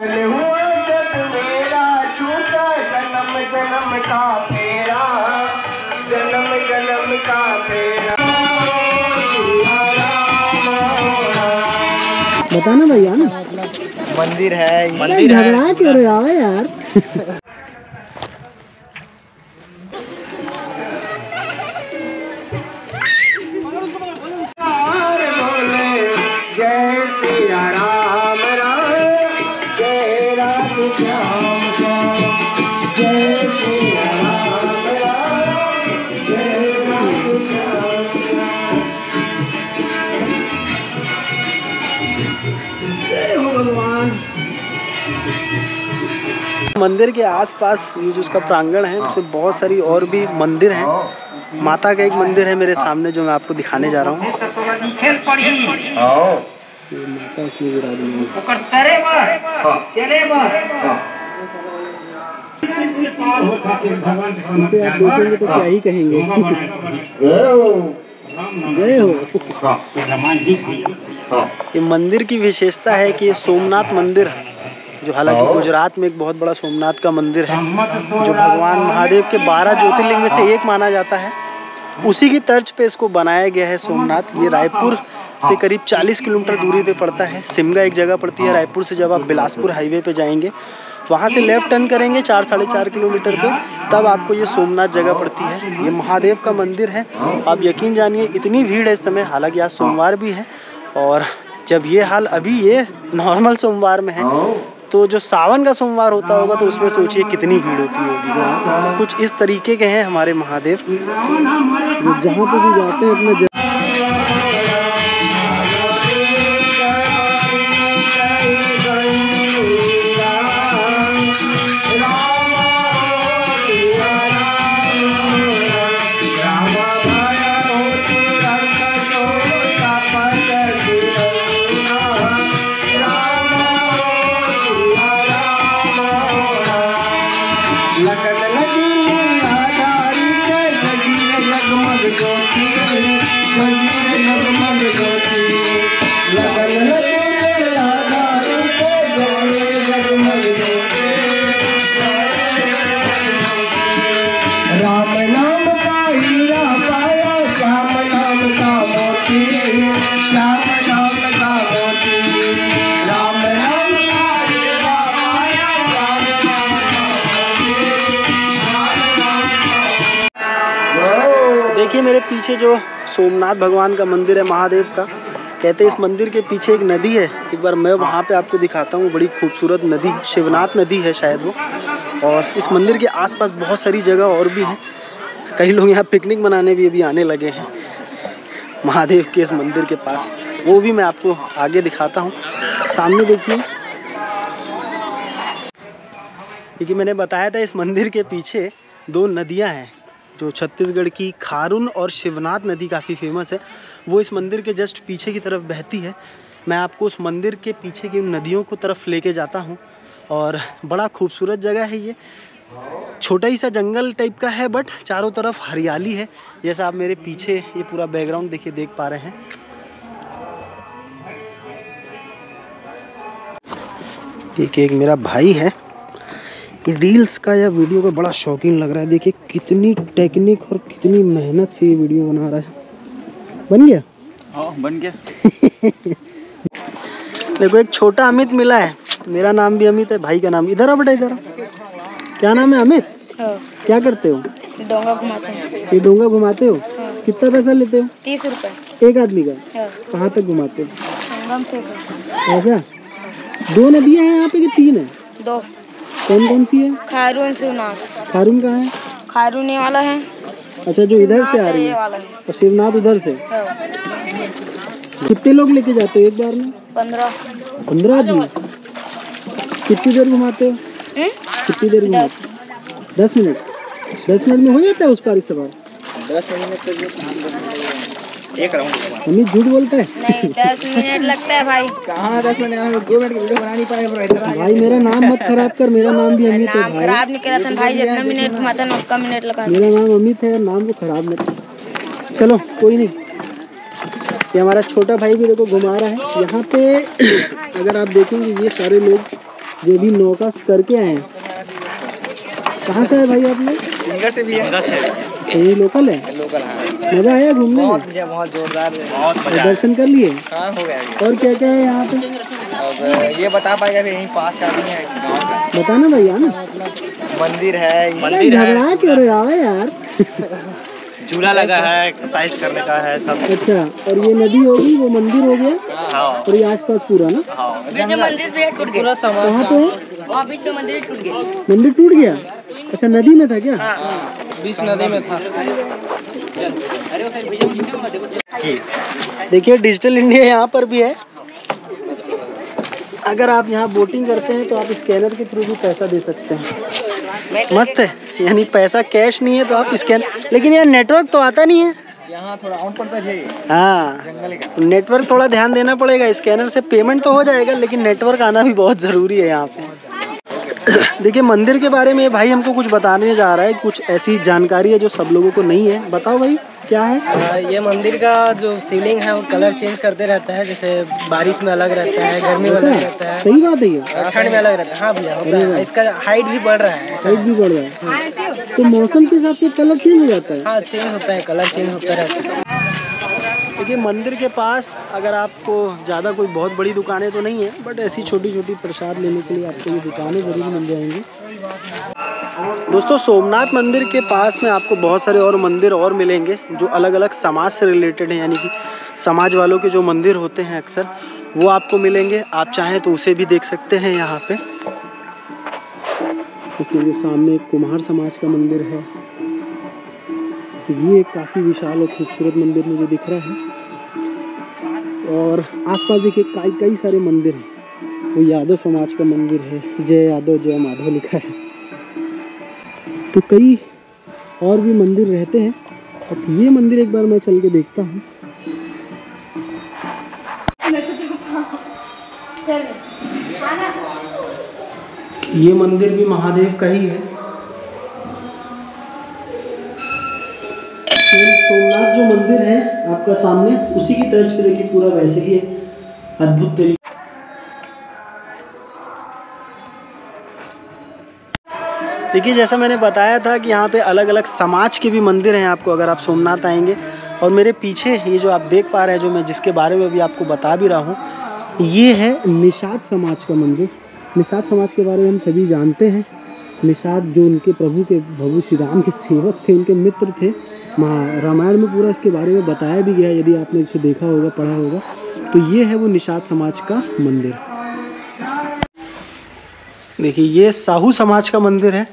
हुआ जब मेरा छूटा जन्म जन्म का तेरा जन्म जन्म का तेरा बताना भैया ना। मंदिर है। मंदिर घबरा क्यों रहे यार। मंदिर के आसपास ये जो उसका प्रांगण है उसमें बहुत सारी और भी मंदिर हैं। माता का एक मंदिर है मेरे सामने जो मैं आपको दिखाने जा रहा हूँ। माता इसमें विराजमान है। करे बा चले बा इसे आप देखेंगे तो क्या ही कहेंगे? जय हो। ये मंदिर की विशेषता है कि ये सोमनाथ मंदिर है जो हालाँकि गुजरात में एक बहुत बड़ा सोमनाथ का मंदिर है जो भगवान महादेव के बारह ज्योतिर्लिंग में से एक माना जाता है। उसी की तर्ज पे इसको बनाया गया है सोमनाथ। ये रायपुर से करीब 40 किलोमीटर दूरी पे पड़ता है। सिमगा एक जगह पड़ती है रायपुर से जब आप बिलासपुर हाईवे पे जाएँगे वहाँ से लेफ़्ट टर्न करेंगे चार साढ़े चार किलोमीटर पे तब आपको ये सोमनाथ जगह पड़ती है। ये महादेव का मंदिर है। आप यकीन जानिए इतनी भीड़ है इस समय हालाँकि आज सोमवार भी है और जब ये हाल अभी ये नॉर्मल सोमवार में है। तो जो सावन का सोमवार होता होगा तो उसमें सोचिए कितनी भीड़ होती होगी। तो कुछ इस तरीके के हैं हमारे महादेव। जहाँ पे भी जाते हैं अपना पीछे जो सोमनाथ भगवान का मंदिर है महादेव का, कहते हैं इस मंदिर के पीछे एक नदी है। एक बार मैं वहाँ पे आपको दिखाता हूँ, बड़ी खूबसूरत नदी, शिवनाथ नदी है शायद वो। और इस मंदिर के आसपास बहुत सारी जगह और भी हैं। कई लोग यहाँ पिकनिक मनाने भी अभी आने लगे हैं महादेव के इस मंदिर के पास। वो भी मैं आपको आगे दिखाता हूँ। सामने देखिए। क्योंकि मैंने बताया था इस मंदिर के पीछे दो नदियाँ हैं। जो छत्तीसगढ़ की खारून और शिवनाथ नदी काफ़ी फ़ेमस है, वो इस मंदिर के जस्ट पीछे की तरफ़ बहती है। मैं आपको उस मंदिर के पीछे की नदियों को तरफ़ लेके जाता हूँ और बड़ा खूबसूरत जगह है ये। छोटा ही सा जंगल टाइप का है बट चारों तरफ़ हरियाली है। जैसा आप मेरे पीछे ये पूरा बैकग्राउंड देखिए, देख पा रहे हैं। देखिए एक मेरा भाई है। रील्स का या वीडियो का बड़ा शौकीन लग रहा है। देखिए कितनी टेक्निक और कितनी मेहनत से ये वीडियो बना रहा है। बन गया? हाँ बन गया। देखो एक छोटा अमित मिला है। मेरा नाम भी अमित है भाई का नाम। इधर आ बेटा इधर आ। क्या नाम है अमित? क्या करते हो? डोंगा घुमाते हैं। ये डोंगा घुमाते हो? कितना पैसा लेते हो? तीस रुपए। एक आदमी का? हाँ, कहाँ तक घुमाते हो? संगम से दो। ऐसा? दो नदियाँ हैं यहाँ पे कि तीन है? दो। कौन कौन सी है? खारून शिवनाथ। खारून कहाँ है? खारून ये वाला है। अच्छा जो इधर से आ रही है। और शिवनाथ उधर से? हाँ, कितने लोग लेके जाते हो एक बार में? पंद्रह। पंद्रह आदमी कितनी देर घुमाते हो? हम्म? कितनी देर घुमाते दस मिनट। दस मिनट में हो जाता है उस पार सवार? दस मिनट एक राउंड अमित झूठ बोलता है? नहीं दस मिनट लगता है भाई। कहाँ दस मिनट? हम दो मिनट की वीडियो बना नहीं पाए इधर आ भाई मेरा नाम मत खराब कर मेरा नाम भी अमित है नाम भाई। खराब नहीं करा था भाई जितना मिनट घुमाता है ना उतना मिनट लगा मेरा नाम अमित है नाम को खराब मत चलो कोई नहीं। ये हमारा छोटा भाई भी देखो घुमा रहा है। यहाँ पे अगर आप देखेंगे ये सारे लोग जो भी नौका करके आए हैं। कहाँ से है भाई आप लोग? सिंगर से भी है। अच्छा ये लोकल है? लोकल हाँ। मज़ा आया घूमने में? बहुत जोरदार दर्शन कर लिए? हाँ हो गया और क्या क्या है यहाँ पे? ये बता पाएगा यहीं पास का भी है बताना भैया ना। मंदिर है झगड़ा क्यों रहे हो? यार। झूला लगा है एक्सरसाइज करने का है सब। अच्छा और ये नदी होगी वो मंदिर हो गया? हाँ। और ये आसपास पूरा ना? में मंदिर भी टूट गया। पूरा सामान कहाँ पे बीच में मंदिर टूट गया। मंदिर टूट गया? अच्छा नदी में था क्या? बीच नदी में था। देखिए डिजिटल इंडिया यहाँ पर भी है। अगर आप यहाँ बोटिंग करते हैं तो आप स्कैनर के थ्रू भी पैसा दे सकते हैं। मस्त है। यानी पैसा कैश नहीं है तो आप स्कैन लेकिन यार नेटवर्क तो आता नहीं है। यहाँ थोड़ा ऑन पड़ता है हाँ। नेटवर्क थोड़ा ध्यान देना पड़ेगा। स्कैनर से पेमेंट तो हो जाएगा लेकिन नेटवर्क आना भी बहुत ज़रूरी है यहाँ पे। देखिए मंदिर के बारे में भाई हमको कुछ बताने जा रहा है। कुछ ऐसी जानकारी है जो सब लोगों को नहीं है। बताओ भाई क्या है? ये मंदिर का जो सीलिंग है वो कलर चेंज करते रहता है। जैसे बारिश में अलग रहता है गर्मी में अलग रहता है। सही बात है ये। और ठंड में अलग रहता है। हाँ भैया होता है। इसका हाइट भी बढ़ रहा है साइड भी बढ़ रहा है। तो मौसम के हिसाब से कलर चेंज हो जाता है। हाँ चेंज होता है कलर चेंज होता रहता है। देखिए, मंदिर के पास अगर आपको ज़्यादा कोई बहुत बड़ी दुकानें तो नहीं है बट ऐसी छोटी छोटी प्रसाद लेने के लिए आपको ये दुकानें ज़रूर मिल जाएँगी। दोस्तों, सोमनाथ मंदिर के पास में आपको बहुत सारे और मंदिर और मिलेंगे, जो अलग अलग समाज से रिलेटेड हैं, यानी कि समाज वालों के जो मंदिर होते हैं अक्सर, वो आपको मिलेंगे। आप चाहें तो उसे भी देख सकते हैं यहाँ पे। देखिए वो सामने एक कुम्हार समाज का मंदिर है। ये एक काफ़ी विशाल और खूबसूरत मंदिर मुझे दिख रहा है। और आसपास देखिए कई कई सारे मंदिर हैं। वो यादव समाज का मंदिर है। जय यादव, जय माधव लिखा है। तो कई और भी मंदिर रहते हैं। अब ये मंदिर एक बार मैं चल के देखता हूँ। ये मंदिर भी महादेव का ही है। सोमनाथ जो मंदिर है आपका सामने, उसी की तर्ज पे देखिए पूरा वैसे ही है अद्भुत तरीके देखिए, जैसा मैंने बताया था कि यहाँ पे अलग अलग समाज के भी मंदिर हैं आपको, अगर आप सोमनाथ आएँगे। और मेरे पीछे ये जो आप देख पा रहे हैं, जो मैं जिसके बारे में भी आपको बता भी रहा हूँ, ये है निषाद समाज का मंदिर। निषाद समाज के बारे में हम सभी जानते हैं। निषाद जो उनके प्रभु के, प्रभु श्री राम के सेवक थे, उनके मित्र थे महा रामायण में पूरा इसके बारे में बताया भी गया यदि आपने इसे देखा होगा, पढ़ा होगा। तो ये है वो निषाद समाज का मंदिर। देखिए, ये साहू समाज का मंदिर है।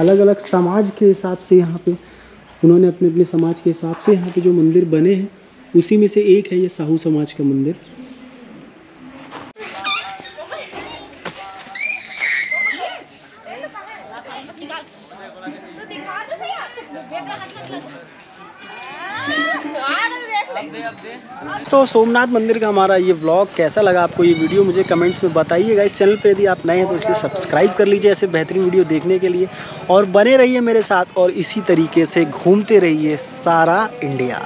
अलग अलग समाज के हिसाब से यहाँ पे, उन्होंने अपने अपने समाज के हिसाब से यहाँ पे जो मंदिर बने हैं, उसी में से एक है ये साहू समाज का मंदिर। तो सोमनाथ मंदिर का हमारा ये ब्लॉग कैसा लगा आपको ये वीडियो मुझे कमेंट्स में बताइएगा इस चैनल पे यदि आप नए हैं तो इसलिए सब्सक्राइब कर लीजिए ऐसे बेहतरीन वीडियो देखने के लिए। और बने रहिए मेरे साथ और इसी तरीके से घूमते रहिए सारा इंडिया